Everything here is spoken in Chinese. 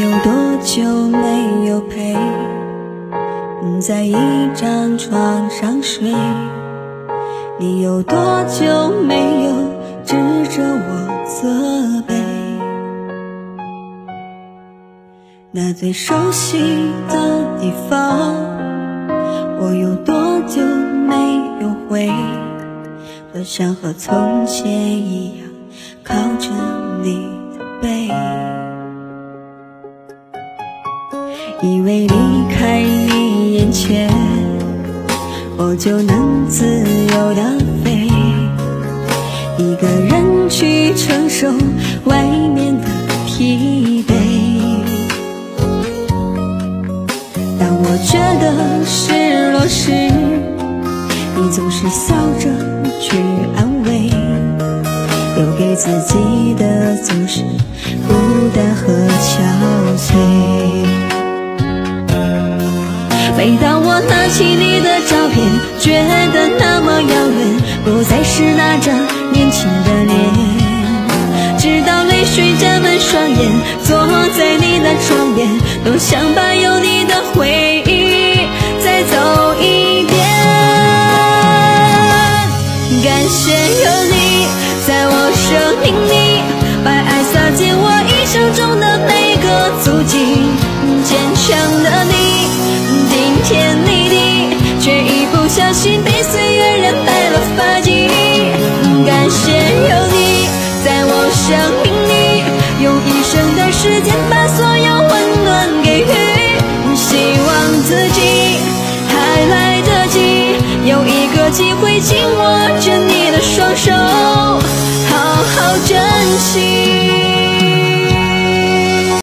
有多久没有陪在一张床上睡？你有多久没有指着我责备？那最熟悉的地方，我有多久没有回？多想和从前一样以为离开你眼前，我就能自由的飞，一个人去承受外面的疲惫。当我觉得失落时，你总是笑着去安慰，留给自己的总是孤单和憔每当我拿起你的照片，觉得那么遥远，不再是那张年轻的脸。直到泪水沾满双眼，坐在你的床边，多想把有你的回忆再走一遍。感谢有你在我生命里，把爱洒进我一生中的每个足迹，坚强的小心被岁月染白了发髻。感谢有你在我生命里，用一生的时间把所有温暖给予。希望自己还来得及，有一个机会紧握着你的双手，好好珍惜。